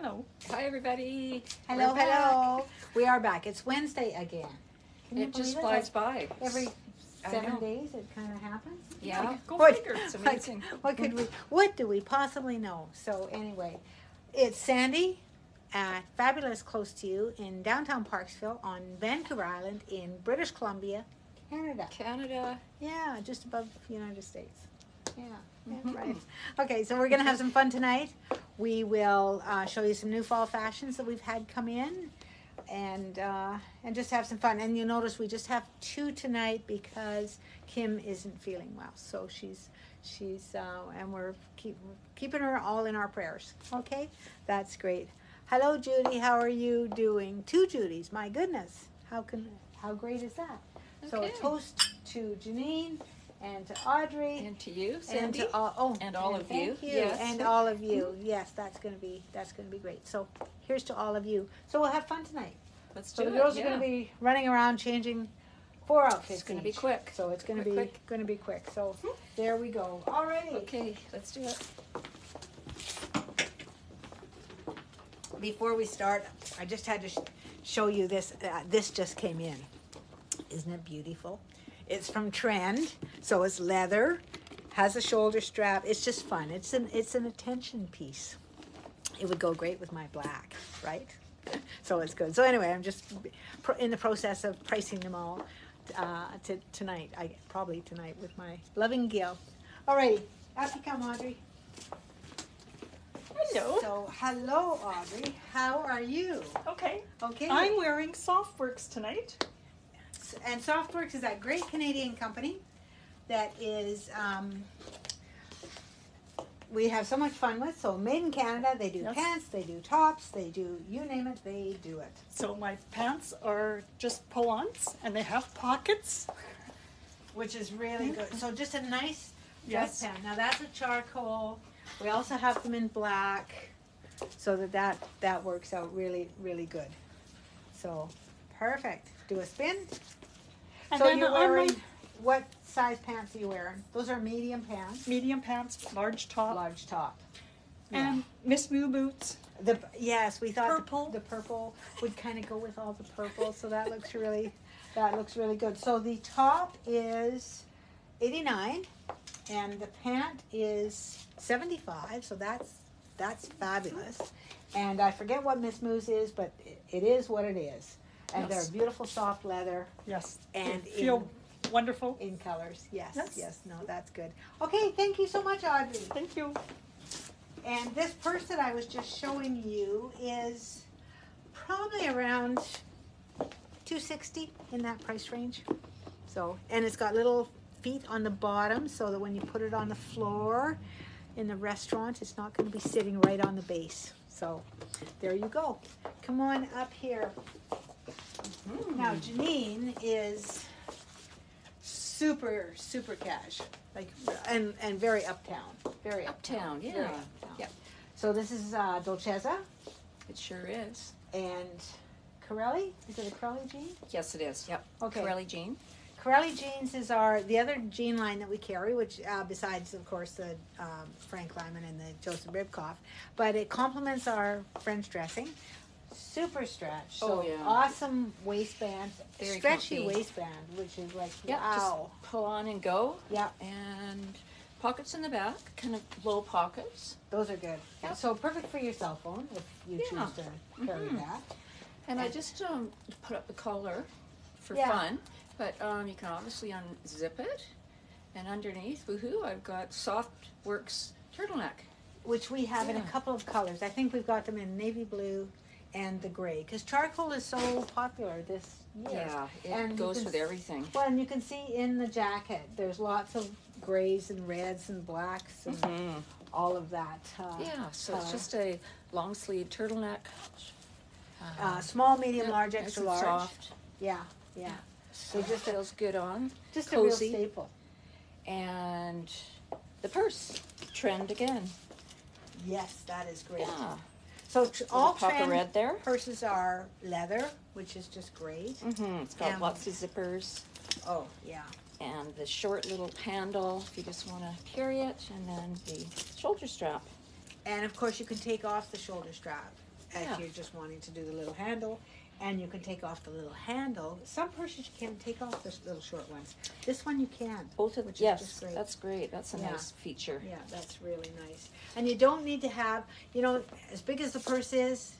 Hello. Hi, everybody. Hello, hello. We are back. It's Wednesday again. Can you It just believe flies by. Every I seven know. days, it kind of happens. Yeah. Go What? figure. It's amazing. What could we? What do we possibly know? So anyway, it's Sandy, at fabulous close to you in downtown Parksville on Vancouver Island in British Columbia, Canada. Canada. Yeah, just above the United States. Yeah. Right. Okay, so we're gonna have some fun tonight. We will uh, show you some new fall fashions that we've had come in, and uh, and just have some fun. And you'll notice we just have two tonight because Kim isn't feeling well, so she's she's uh, and we're keep keeping her all in our prayers. Okay, that's great. Hello, Judy. How are you doing? Two Judys. My goodness, how can how great is that? So a toast to Janine and to Audrey And to you, and Sandy. to all, oh, And all of thank you, you, yes. and all of you. Yes, that's gonna be that's gonna be great. So here's to all of you. So we'll have fun tonight. Let's So do the it. girls yeah. are gonna be running around changing four outfits. It's gonna be quick. So it's gonna be quick. gonna be quick. So there we go. Alrighty. Okay, let's do it. Before we start, I just had to sh- show you this. Uh, this just came in. Isn't it beautiful? It's from Trend, so it's leather, has a shoulder strap. It's just fun. It's an it's an attention piece. It would go great with my black, right? So it's good. So anyway, I'm just in the process of pricing them all uh, to tonight. I probably tonight with my loving Gil. Alrighty, up you come, Audrey. Hello. So hello, Audrey. How are you? Okay. Okay. I'm wearing Softworks tonight. And Softworks is that great Canadian company that is um, we have so much fun with. So made in Canada, they do Yes. pants, they do tops, they do you name it, they do it. So my pants are just pull-ons and they have pockets. Which is really good. So just a nice dress Yes. pant. Now that's a charcoal. We also have them in black, so that that that works out really really good. So perfect. Do a spin. And so then you're my wearing what size pants are you wearing? Those are medium pants. medium pants, large top, large top. and Miz Mooz boots. The yes, we thought the- Purple. The, purple would kind of go with all the purple, so that looks really that looks really good. So the top is eighty nine, and the pant is seventy five. So that's that's fabulous. And I forget what Miz Mooz is, but it, it is what it is. And Yes. they're beautiful soft leather Yes. And feel wonderful. in colors. Yes, yes, Yes. no, that's good. Okay, thank you so much, Audrey. Thank you. And this purse that I was just showing you is probably around two sixty in that price range. So, and it's got little feet on the bottom so that when you put it on the floor in the restaurant, it's not gonna be sitting right on the base. So, there you go. Come on up here. Now Janine is super, super cash, like, and, and very uptown, very uptown. Uptown, yeah. very uptown. Yep. So this is uh, Dolcezza It sure is. and Carreli. Is it a Carreli jean? Yes, it is. Yep. Okay. Carreli jean. Carreli jeans is our the other jean line that we carry, which uh, besides of course the um, Frank Lyman and the Joseph Ribkoff, but it complements our French dressing. Super stretch, so Oh, yeah. awesome waistband, Very stretchy comfy. waistband, which is like Yeah, wow. just pull on and go. Yeah, And pockets in the back, kind of low pockets. those are good. Yep. So perfect for your cell phone if you Yeah. choose to carry Mhm. that. And I just um, put up the collar for Yeah. fun, but um, you can obviously unzip it. And underneath, woohoo, I've got Soft Works turtleneck. which we have in a couple of colors. I think we've got them in navy blue and the gray because charcoal is so popular this year. Yeah, it And goes with everything. Well, and you can see in the jacket, there's lots of grays and reds and blacks and Mhm. all of that. Uh, Yeah, so it's just a long sleeve turtleneck. uh, small, medium, yeah, large, extra large. Soft. Yeah, yeah. So just just a- feels good on. Just a real staple. And the purse trend again. Yes, that is great. Yeah. So tr- All of trend red there. purses are leather, which is just great. Mm-hmm. It's got And- lots of zippers Oh, yeah. and the short little handle if you just want to carry it, and then the shoulder strap. And of course, you can take off the shoulder strap. Yeah. if you're just wanting to do the little handle. And you can take off the little handle. Some purses you can take off the little short ones. This one you can. Both of Which is yes, just great. that's great. That's a Yeah. nice feature. Yeah, that's really nice. And you don't need to have, you know, as big as the purse is,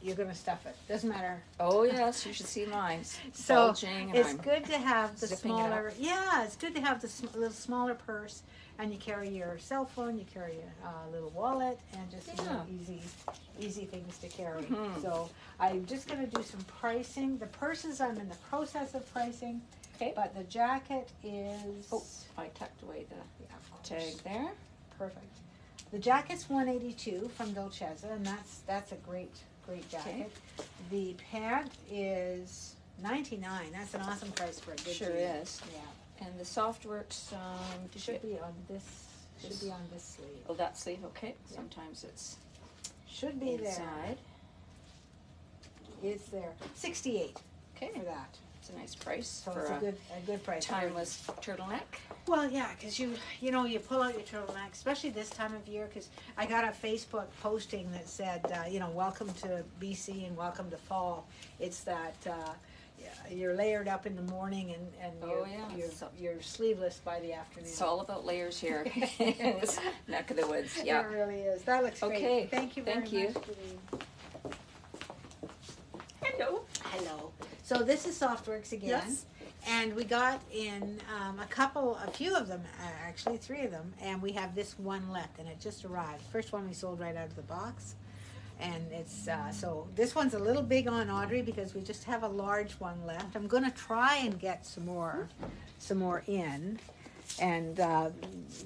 you're gonna stuff it. Doesn't matter. Oh yes, you should see mine. So it's I'm good to have the zipping it smaller. Yeah, it's good to have the sm- little smaller purse, and you carry your cell phone, you carry a uh, little wallet, and just you know, easy, easy things to carry. Mhm. So I'm just gonna do some pricing. The purses I'm in the process of pricing, Okay. but the jacket is. Oh, I tucked away the yeah, of course. tag there. Perfect. The jacket's one eighty two from Dolcezza, and that's that's a great great jacket. The pant is ninety nine. That's an awesome price for a good Sure jean. is. Yeah, And the Softworks, um, it should be on this. Should be on this sleeve. oh, that sleeve, okay. Yeah. Sometimes it's Should be there. inside. It's there. Sixty eight Okay, for that. it's a nice price So for it's a a good a good price. for timeless turtleneck. Well, yeah, because you you know you pull out your turtleneck, especially this time of year. Because I got a Facebook posting that said, uh, you know, welcome to BC and welcome to fall. It's that uh, you're layered up in the morning and and Oh, you're, yeah. you're So- you're sleeveless by the afternoon. It's all about layers here in this neck of the woods. It Yeah. really is. That looks great. Okay, Thank you very thank you. much. Judy. Hello. Hello. So this is Softworks again. Yes. And we got in um, a couple, a few of them, uh, actually three of them, and we have this one left, and it just arrived. First one we sold right out of the box, and it's uh, so this one's a little big on Audrey because we just have a large one left. I'm gonna try and get some more, some more in, and uh,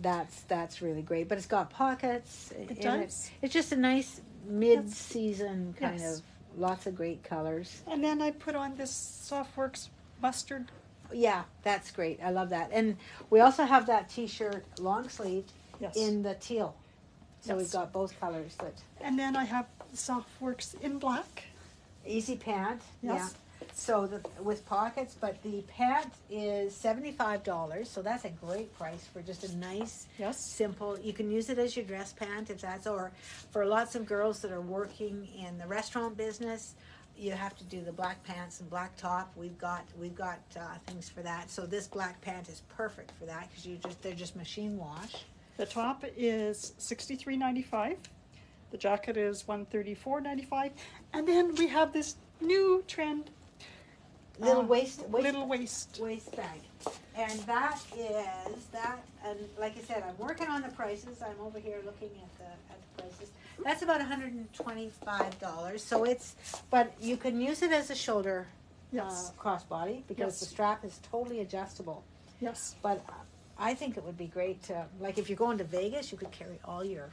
that's that's really great. But it's got pockets. It does. It's just a nice mid-season kind Yes. of lots of great colors. And then I put on this Softworks mustard. Yeah, that's great. I love that. And we also have that T-shirt long sleeve Yes. in the teal. So we've got both colors. That and then I have Softworks in black. easy pant. Yes. Yeah. So the with pockets, but the pant is seventy five dollars. So that's a great price for just a nice, Yes. simple. You can use it as your dress pant if that's or for lots of girls that are working in the restaurant business. You have to do the black pants and black top. We've got we've got uh, things for that. So this black pant is perfect for that because you just they're just machine wash. The top is sixty three ninety five. The jacket is one thirty four ninety five. And then we have this new trend, Little Uh, waist, waist little waist. waist bag, and that is that. And like I said, I'm working on the prices. I'm over here looking at the at the prices. That's about 125 dollars. So it's, but you can use it as a shoulder Yes. uh, crossbody because Yes. the strap is totally adjustable. Yes. But I think it would be great to, like, if you're going to Vegas, you could carry all your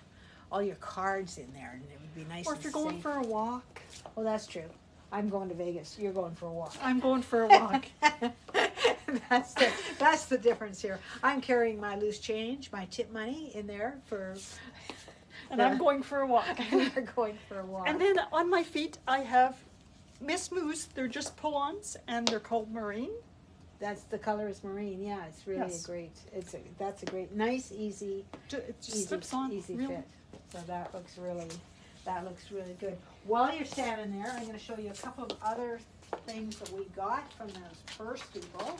all your cards in there, and it would be nice. Or if you're going safe. for a walk. oh, that's true. I'm going to Vegas. You're going for a walk. I'm going for a walk. that's the that's the difference here. I'm carrying my loose change, my tip money in there for. and I'm going for a walk. We're going for a walk. And then on my feet, I have Miz Mooz. They're just pull-ons, and they're called Marine. that's the color is marine. Yeah, it's really Yes. a great. It's a that's a great, nice, easy, It just easy, slips on. easy fit. So that looks really, that looks really good. While you're standing there, I'm going to show you a couple of other things that we got from those first people.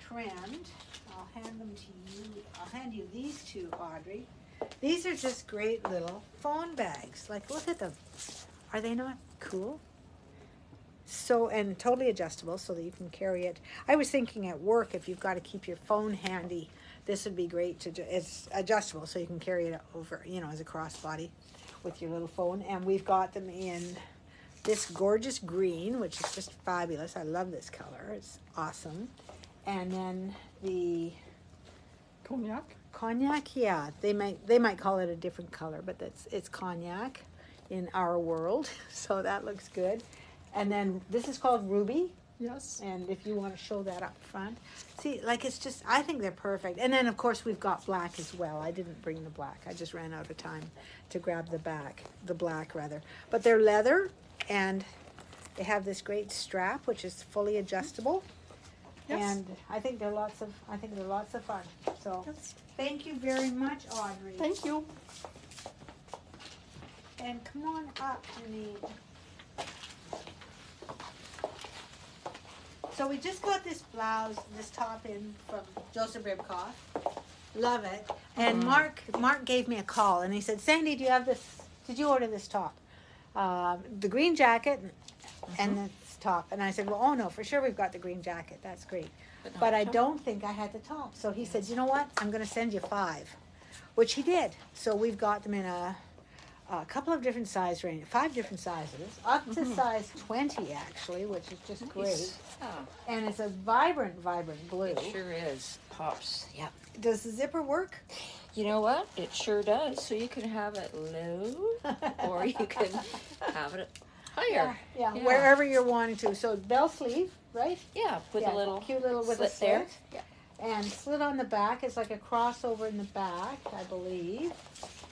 Trend. I'll hand them to you. I'll hand you these two, Audrey. These are just great little phone bags. Like, look at them. Are they not cool? So, and totally adjustable so that you can carry it. I was thinking at work, if you've got to keep your phone handy, this would be great to do. It's adjustable so you can carry it over, you know, as a crossbody with your little phone. And we've got them in this gorgeous green, which is just fabulous. I love this color. It's awesome. And then the Cognac. cognac, yeah, they might they might call it a different color, but that's it's cognac in our world. So that looks good. And then this is called ruby. Yes. And if you want to show that up front, see, like it's just, I think they're perfect. And then, of course, we've got black as well. I didn't bring the black. I just ran out of time to grab the back, the black rather. But they're leather and they have this great strap, which is fully adjustable. Yes. And I think they're lots of, I think they're lots of fun. So Yes. thank you very much, Audrey. Thank you. and come on up, Janine. So we just got this blouse, this top in from Joseph Ribkoff. Love it. And Mhm. Mark, Mark gave me a call and he said, Sandy, do you have this? Did you order this top? Um, the green jacket and this top. And I said, well, oh no, for sure we've got the green jacket. That's great. not But I top. don't think I had the top. So he said, you know what? I'm going to send you five, which he did. So we've got them in a, a couple of different size range, five different sizes, up to Mhm. size 20 actually, which is just great. Nice. Yeah, And it's a vibrant, vibrant blue. it sure is. Pops. Yep. Does the zipper work? You know what? It sure does. So you can have it low, or you can have it higher. Yeah, Yeah. wherever you're wanting to. So bell sleeve, right? Yeah, with Yeah, a little cute little with a slit there. slit. And slit on the back is like a crossover in the back, I believe.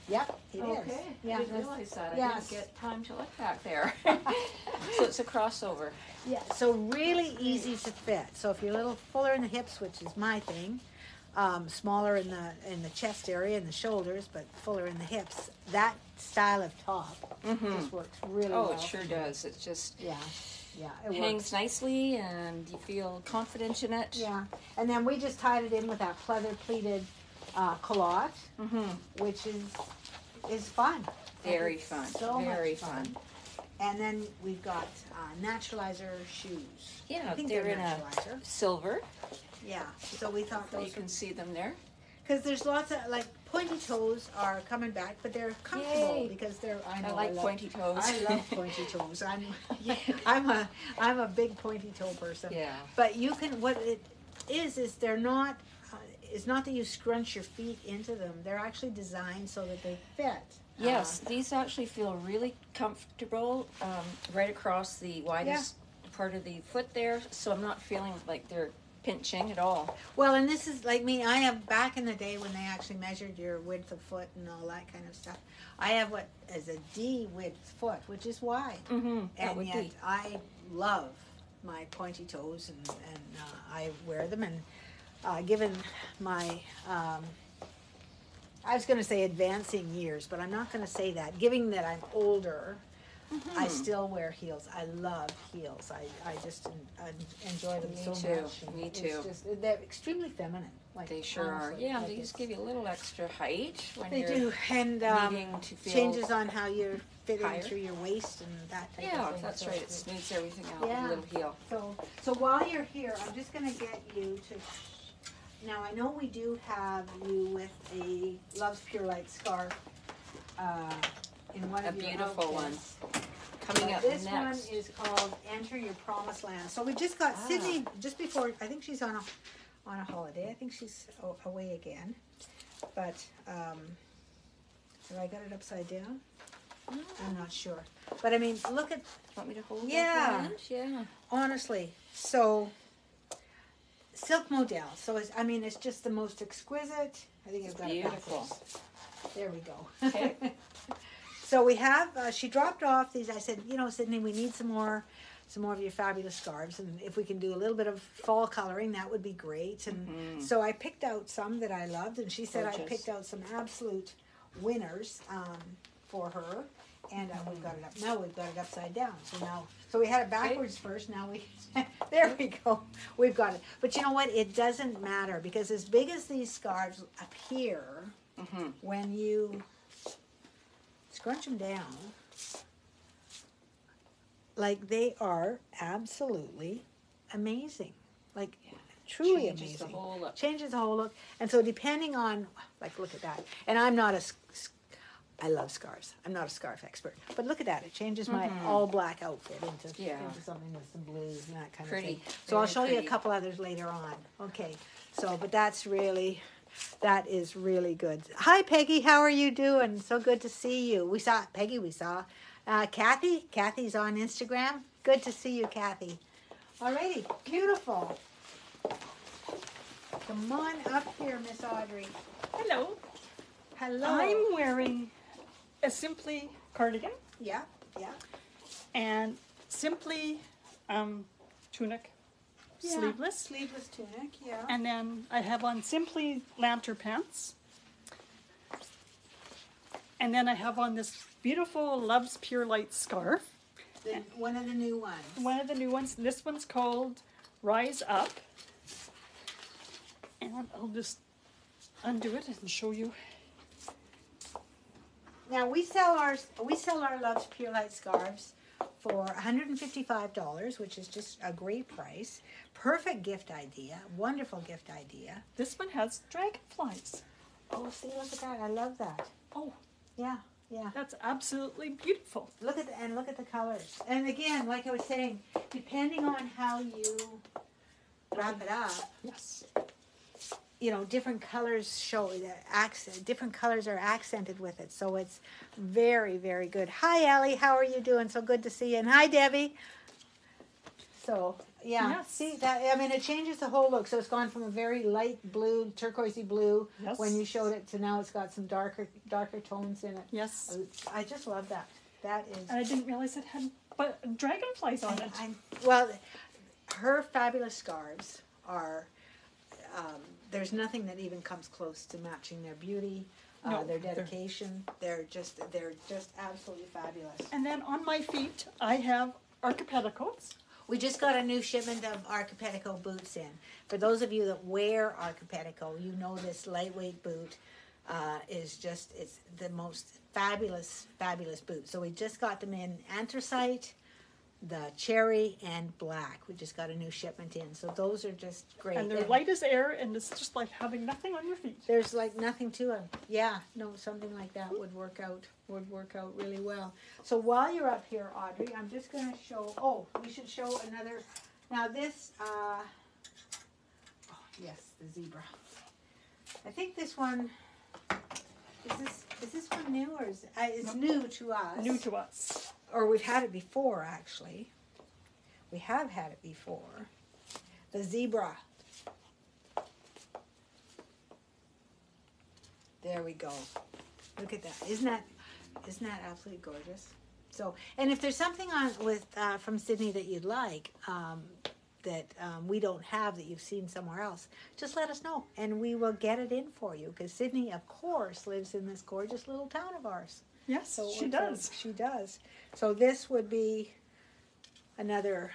Yep, it is. Okay. Yeah, I didn't that's- realize that. I yes. didn't get time to look back there. so it's a crossover. Yeah, so really easy to fit. So if you're a little fuller in the hips, which is my thing, um, smaller in the in the chest area and the shoulders, but fuller in the hips, that style of top Mhm. just works really well. Oh, it sure does. It just Yeah, yeah, it hangs works. nicely, and you feel confident in it. Yeah, and then we just tied it in with that pleather pleated uh, Mm-hmm. which is is fun. Very It's fun. So Very much fun. And then we've got uh, naturalizer shoes. Yeah, I think they're in a naturalizer. silver. Yeah, so we thought those You those can see them there. because there's lots of like pointy toes are coming back, but they're comfortable Yay. because they're. I I, know like love, pointy toes. I love pointy toes. I'm I'm a I'm a big pointy toe person. yeah. But you can what it is is they're not. Uh, it's not that you scrunch your feet into them. They're actually designed so that they fit. Yes, these actually feel really comfortable um, right across the widest part of the foot there, so I'm not feeling like they're pinching at all. Well, and this is like me. I have back in the day when they actually measured your width of foot and all that kind of stuff. I have what is a D width foot, which is wide, Mm-hmm. And yet be. I love my pointy toes, and and uh, I wear them. And uh, given my, um, I was going to say advancing years, but I'm not going to say that. Given that I'm older. I Mhm. still wear heels. I love heels. I, I just I enjoy them Me so too. much. and Me too. Just, they're extremely feminine. Like They sure are. Yeah, like they just give you a little extra height when They you're do, and um, to changes on how you're fitting higher. through your waist and that type Yeah, of thing. that's so right. It smooths everything out Yeah. a little heel. So, so while you're here, I'm just gonna get you to. Now I know we do have you with a Love's Pure Light scarf uh, in one A of your beautiful one. Coming But up this next. one is called Enter Your Promised Land. So we just got Ah. Sydney just before. I think she's on a on a holiday. I think she's away again. But um, have I got it upside down? I'm not sure. But I mean, look at Want me to hold Yeah. for a minute? Yeah. honestly. So silk model. So it's, I mean, it's just the most exquisite. I think I've got it Beautiful. backwards. There we go. Okay. so we have. Uh, she dropped off these. I said, you know, Sydney, we need some more, some more of your fabulous scarves, and if we can do a little bit of fall coloring, that would be great. And Mhm. so I picked out some that I loved, and she said I picked out some absolute winners um, for her. And uh, we've got it up. Now we've got it upside down. So now, so we had it backwards first. Now we, there we go. We've got it. But you know what? It doesn't matter because as big as these scarves appear, Mhm. when you scrunch them down, like they are absolutely amazing. Like truly Changes amazing. the whole look. Changes the whole look. And so depending on, like, look at that. And I'm not a, s- s- I love scarves. I'm not a scarf expert. But look at that. It changes my Mhm. all black outfit into, Yeah. into something with some blues and that kind Pretty. of thing. So I'll Very show you a pretty. couple others later on. Okay. So, but that's really, that is really good. Hi, Peggy. How are you doing? So good to see you. We saw Peggy. We saw uh, Kathy. Kathy's on Instagram. Good to see you, Kathy. Alrighty, beautiful. Come on up here, Miss Audrey. Hello. Hello. I'm wearing a Sympli cardigan yeah, yeah. and Sympli um, tunic, Yeah. sleeveless. Sleeveless tunic. Yeah. And then I have on Sympli lantern pants. And then I have on this beautiful Love's Pure Light scarf. The, one of the new ones. One of the new ones. This one's called Rise Up. And I'll just undo it and show you. Now we sell ours. We sell our Love's Pure Light scarves for $155, which is just a great price. Perfect gift idea. Wonderful gift idea. This one has dragonflies. Oh, see, look at that. I love that. Oh, Yeah, yeah. that's absolutely beautiful. Look at the, and look at the colors. And again, like I was saying, depending on how you wrap it up, Yes. You know, different colors show that accent. Different colors are accented with it, so it's very, very good. Hi, Allie. How are you doing? So good to see you. And hi, Debbie. So yeah, Yes. see that? I mean, it changes the whole look. So it's gone from a very light blue, turquoisey blue Yes. when you showed it to now it's got some darker, darker tones in it. Yes. I just love that. That is. And I didn't realize it had but dragonflies on it. I'm, well, her fabulous scarves are. Um, there's nothing that even comes close to matching their beauty, uh, No, their they're- dedication. They're just they're just absolutely fabulous. And then on my feet, I have Arcopedicos. We just got a new shipment of Arcopedico boots in. For those of you that wear Arcopedico, you know this lightweight boot uh, is just it's the most fabulous, fabulous boot. So we just got them in anthracite, the cherry, and black. We just got a new shipment in. So those are just great. And they're And light as air, and it's just like having nothing on your feet. There's like nothing to them. Yeah, no, something like that would work out. Would work out really well. So while you're up here, Audrey, I'm just going to show. Oh, we should show another. Now this. Uh, oh yes, the zebra. I think this one. Is this is this one new or is uh, it's new to us? New to us. Or we've had it before actually. We have had it before. The zebra. There we go. Look at that. Isn't that isn't that absolutely gorgeous? So, and if there's something on with uh, from Sydney that you'd like um, that um, we don't have that you've seen somewhere else, just let us know, and we will get it in for you. Because Sydney, of course, lives in this gorgeous little town of ours. Yes, So she does. She does. So this would be another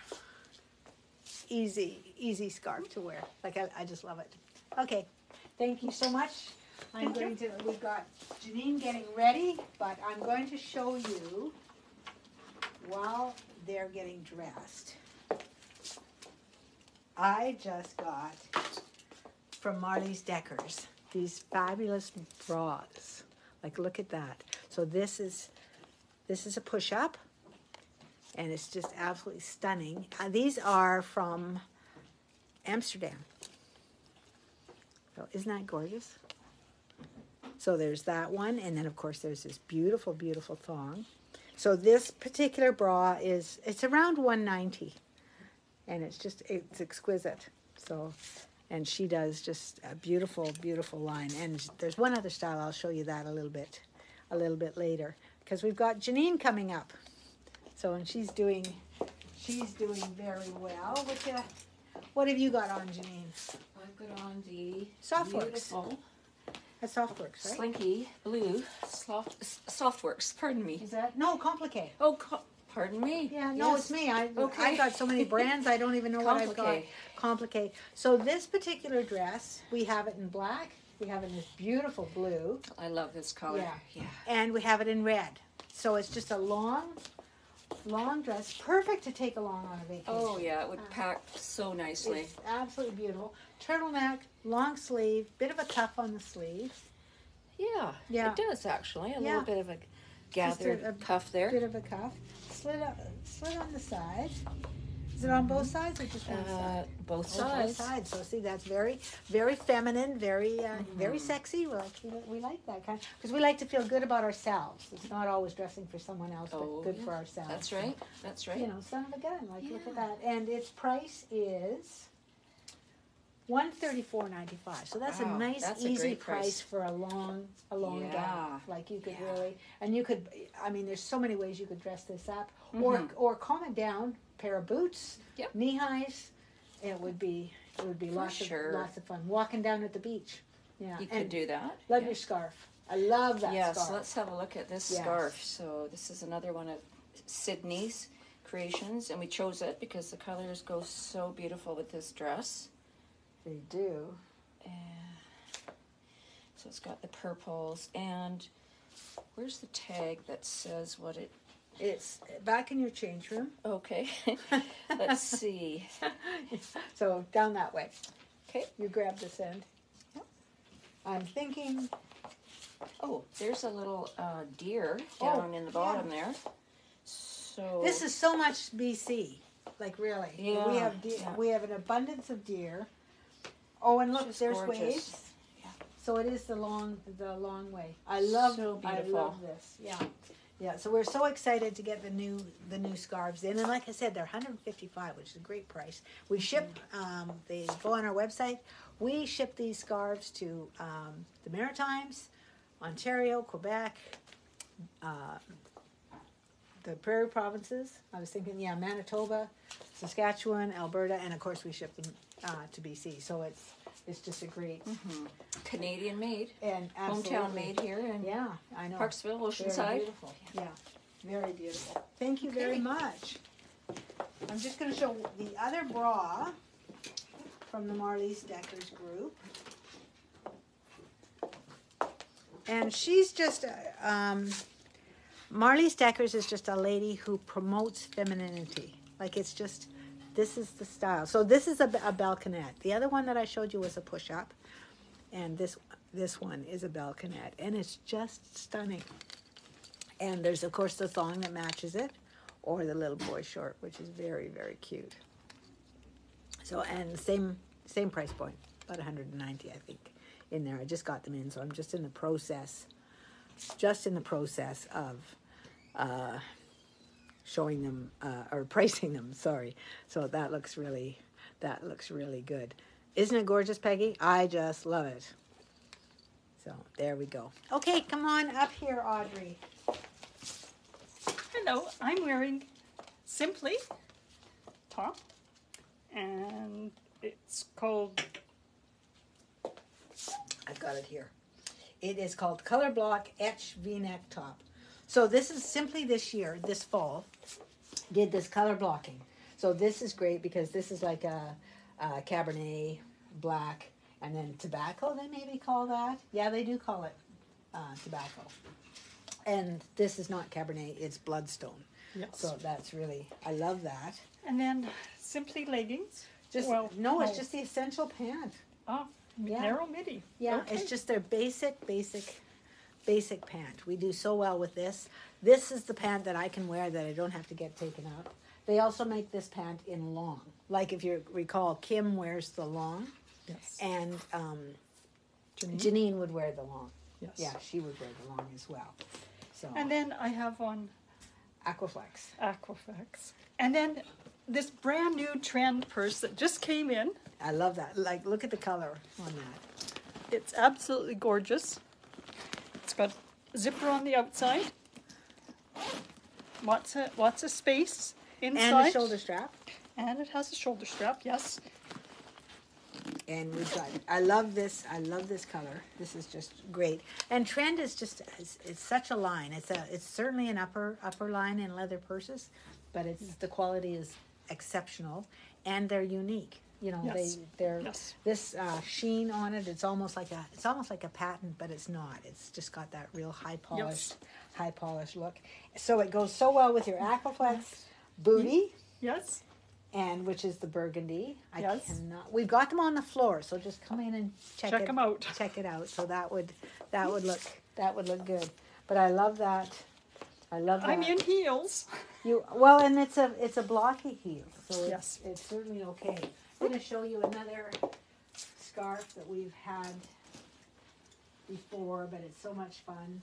easy, easy scarf to wear. Like I, I just love it. Okay, thank you so much. I'm Thank you. to. We've got Janine getting ready, but I'm going to show you while they're getting dressed. I just got from Marlies Dekkers these fabulous bras. Like look at that. So this is this is a push up and it's just absolutely stunning. Uh, these are from Amsterdam. So isn't that gorgeous? So there's that one and then of course there's this beautiful beautiful thong. So this particular bra is it's around 190 and it's just it's exquisite. So and she does just a beautiful beautiful line and there's one other style I'll show you that a little bit a little bit later because we've got Janine coming up. So and she's doing she's doing very well. What you, what have you got on Janine? I've got on the Softworks. beautiful That's Softworks, right? slinky blue soft softworks. Pardon me. Is that no Compli K? Oh, co- pardon me. Yeah, no, Yes. it's me. I I got so many brands I don't even know what I've got. Compli K. So this particular dress, we have it in black. We have it in this beautiful blue. I love this color. Yeah. Yeah. and we have it in red. So it's just a long, long dress, perfect to take along on a vacation. Oh yeah, it would uh, pack so nicely. It's absolutely beautiful. Turtleneck, long sleeve, bit of a cuff on the sleeve, Yeah. Yeah. It does actually. A Yeah. little bit of a gathered a cuff there. bit of a cuff, slit slit on the side. Is it on both sides or just one side? Uh, both Oh, both sides. sides. So see, that's very, very feminine, very, uh, very Mm-hmm. sexy. We like, we, we like that kind because we like to feel good about ourselves. It's not always dressing for someone else, but Oh, good yeah. for ourselves. That's right. That's right. you know, son of a gun. Like, look at that. And its price is one thirty four ninety five. So that's Wow, a nice, that's a easy great price. price. for a long, a long gown. Like you could Yeah. really, and you could. I mean, there's so many ways you could dress this up, or Mhm. or calm it down. Pair of boots, Yep. knee highs. It would be. It would be lots sure. of lots of fun walking down at the beach. Yeah, You and could do that. love yeah. your scarf. I love that Yeah, scarf. so let's have a look at this Yes. scarf. So this is another one of Sydney's creations, and we chose it because the colors go so beautiful with this dress. They do. And so it's got the purples, and where's the tag that says what it? It's back in your change room. Okay, let's see. So down that way. Okay. You grab this end. I'm thinking, Oh, there's a little uh, deer Oh, down in the bottom there. So this is so much BC. Like really. yeah, we have de- yeah. we have an abundance of deer. Oh, and look, there's gorgeous. waves. So it is the long, the long way. I love, So I love this. Yeah, yeah. So we're so excited to get the new, the new scarves in, and like I said, they're 155, which is a great price. We ship. Um, they go on our website. We ship these scarves to um, the Maritimes, Ontario, Quebec, uh, the Prairie provinces. I was thinking, yeah, Manitoba, Saskatchewan, Alberta, and of course we ship them uh, to BC. So it's it's just a great Mhm. Canadian made, and hometown made here in Yeah, I know. Parksville, Very Oceanside. beautiful. Yeah, very beautiful. Thank you Okay. very much. I'm just going to show the other bra from the Marlies Dekkers group. And she's just, uh, um, Marlies Dekkers is just a lady who promotes femininity. Like it's just, this is the style. So this is a, a balconette. The other one that I showed you was a push up. And this, this one is a balconette. And it's just stunning. And there's of course the thong that matches it, or the little boy short, which is very very cute. So and same same price point, about 190 I think, in there. I just got them in, so I'm just in the process, just in the process of uh, showing them uh, or pricing them. Sorry. So that looks really that looks really good. Isn't it gorgeous, Peggy? I just love it. So there we go. Okay, come on up here, Audrey. Hello, I'm wearing Sympli top, and it's called I've got it here. It is called Color Block Etch V-neck top. So this is Sympli this year, this fall, did this color blocking. So this is great because this is like a, a Cabernet black and then tobacco. They maybe call that. Yeah, they do call it uh, tobacco. And this is not Cabernet; it's Bloodstone. yes, So that's really I love that. and then Sympli leggings. Just Well, no, it's just the essential pant. Ah, Yeah. narrow midi. Yeah, Okay. it's just their basic, basic, basic pant. We do so well with this. This is the pant that I can wear that I don't have to get taken up. They also make this pant in long. Like if you recall, Kim wears the long, yes. and um, Janine? Janine would wear the long. yes. Yeah, she would wear the long as well. So And then I have on Aquaflex. Aquafex, and then this brand new trend purse that just came in. I love that. Like, look at the color on that. It's absolutely gorgeous. It's got zipper on the outside. Lots of lots of space inside. And the shoulder strap. And it has a shoulder strap. Yes. and we've got i love this i love this color this is just great and trend is just it's, it's such a line it's a it's certainly an upper upper line in leather purses but it's the quality is exceptional and they're unique you know Yes. they they're Yes. this uh, sheen on it it's almost like a it's almost like a patent but it's not it's just got that real high polished high polished look so it goes so well with your aquaflex booty Yes. and which is the burgundy. I Yes. cannot. We've got them on the floor, so just come in and check, Check it, 'em out. Check it out. So that would that would look that would look good. But I love that. I love that. I'm in heels. You well, and it's a it's a blocky heel, so it's, Yes. it's certainly okay. I'm going to show you another scarf that we've had before, but it's so much fun.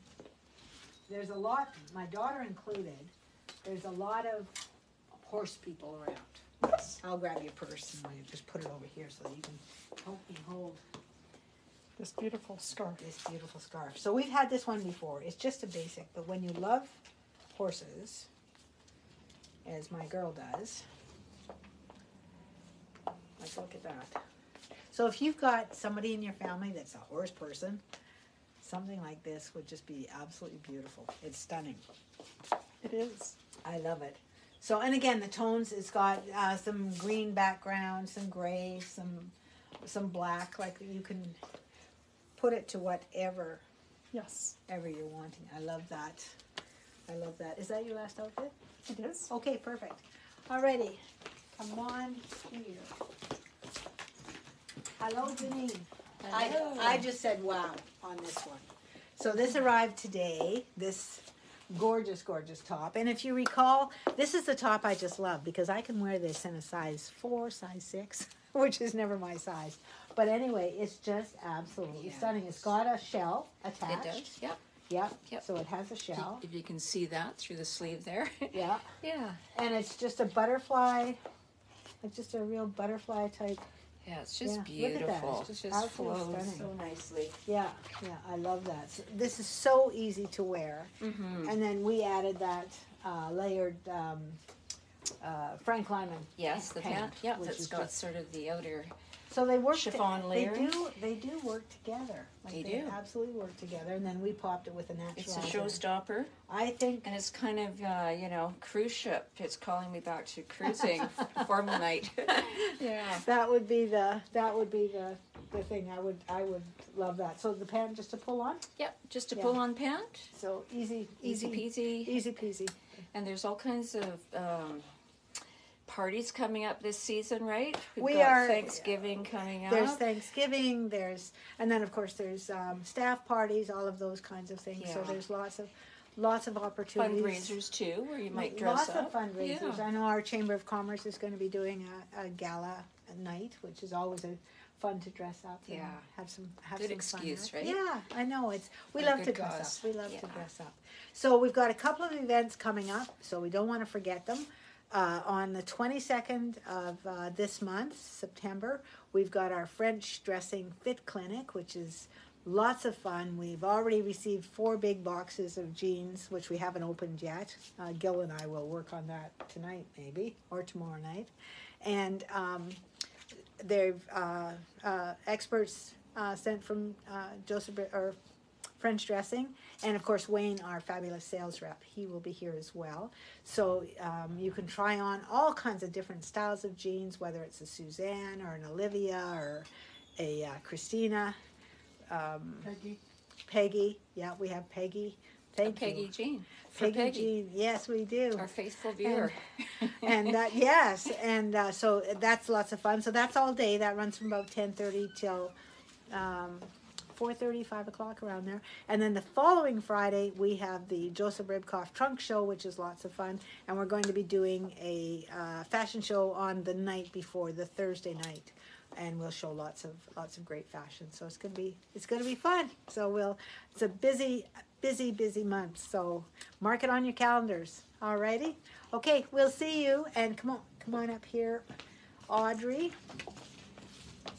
There's a lot, my daughter included. There's a lot of horse people around. Yes. I'll grab your purse and I'll just put it over here so that you can help me hold This beautiful scarf. this beautiful scarf. So we've had this one before. It's just a basic, but when you love horses, as my girl does, like look at that. So if you've got somebody in your family that's a horse person, something like this would just be absolutely beautiful. It's stunning. It is. I love it. So, and again, the tones, it's got uh, some green background, some gray, some some black. Like you can put it to whatever Yes, ever you're wanting. I love that. I love that. Is that your last outfit? it is. Okay, perfect. Alrighty, come on here. Hello, Janine. I, I just said wow on this one. So this arrived today, this gorgeous, gorgeous top. And if you recall, this is the top I just love because I can wear this in a size four, size six, which is never my size. But anyway, it's just absolutely Yeah. stunning. It's got a shell attached. It does, yep. Yep. Yep. So it has a shell. If you can see that through the sleeve there. Yeah. Yeah. And it's just a butterfly. It's just a real butterfly type. Yeah, it's just Yeah, look at that. beautiful. It's just It just absolutely flows stunning. so nicely. Yeah, yeah, I love that. So this is so easy to wear. Mm-hmm. And then we added that uh, layered um, uh, Frank Lyman. Yes, the pant, yeah, which that's is got just- sort of the outer, So they work. Chiffon they do. They do work together. Like They do. absolutely work together. And then we popped it with a natural. it's a showstopper. I think. And it's kind of, uh, you know, cruise ship. It's calling me back to cruising formal night. yeah. That would be the that would be the the thing I would I would love that. So the pant just to pull on. Yep, just a Yeah. pull on pant. So easy Easy peasy. easy peasy. And there's all kinds of um, parties coming up this season, right? We've We got are- Thanksgiving coming up. There's Thanksgiving. There's and then of course there's um, staff parties, all of those kinds of things. So there's lots of lots of opportunities. fundraisers too, where you might dress lots up. Lots of fundraisers. Yeah. I know our Chamber of Commerce is going to be doing a, a gala night, which is always a fun to dress up. Yeah. have some have Good some excuse, fun. right? Yeah, I know it's we For love to dress cause. up. We love to dress up. So we've got a couple of events coming up, so we don't want to forget them. Uh, on the 22nd of uh, this month, September, we've got our French Dressing Fit Clinic, which is lots of fun. We've already received four big boxes of jeans, which we haven't opened yet. Uh, Gil and I will work on that tonight, maybe, or tomorrow night. And um, they've uh, uh, experts uh, sent from Joseph or French dressing, and of course Wayne, our fabulous sales rep, he will be here as well. So um, you can try on all kinds of different styles of jeans, whether it's a Suzanne or an Olivia or a uh, Christina, um, Peggy. Peggy. Yeah, we have Peggy. Thank Peggy you, Jean. Peggy, Peggy, Jean. Yes, we do our faithful viewer. and that yes and uh, so that's lots of fun so that's all day that runs from about 10.30 till um, 4.30 5 o'clock around there. And then the following friday we have the joseph ribkoff trunk show which is lots of fun. And we're going to be doing a uh, fashion show on the night before the thursday night. And we'll show lots of lots of great fashion. So it's to be it's to be fun. So we'll it's a busy busy busy month. So mark it on your calendars. Alrighty? Okay we'll see you. And come on come on up here audrey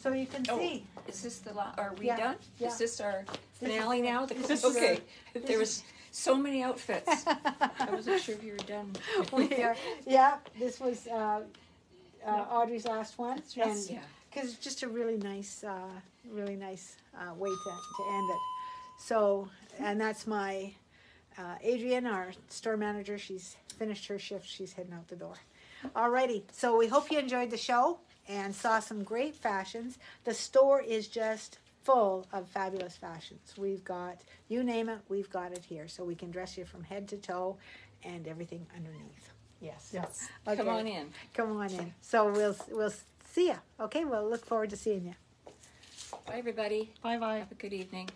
so you can Oh, see Is this the la- are we Yeah, done? yeah. Is this our This finale now? this is okay. your- there was so many outfits. I wasn't sure if you were done. we are yeah this was uh, uh, audrey's last one Yes. and Yeah. because it's just a really nice uh, really nice uh, way to, to end it so and that's my uh, adrian our store manager she's finished her shift she's heading out the door alrighty so we hope you enjoyed the show and saw some great fashions the store is just full of fabulous fashions we've got you name it we've got it here so we can dress you from head to toe and everything underneath yes Yes. Come on in. Come on in. So we'll we'll see ya. Okay, we'll look forward to seeing you. Bye, everybody. Bye bye. Have a good evening.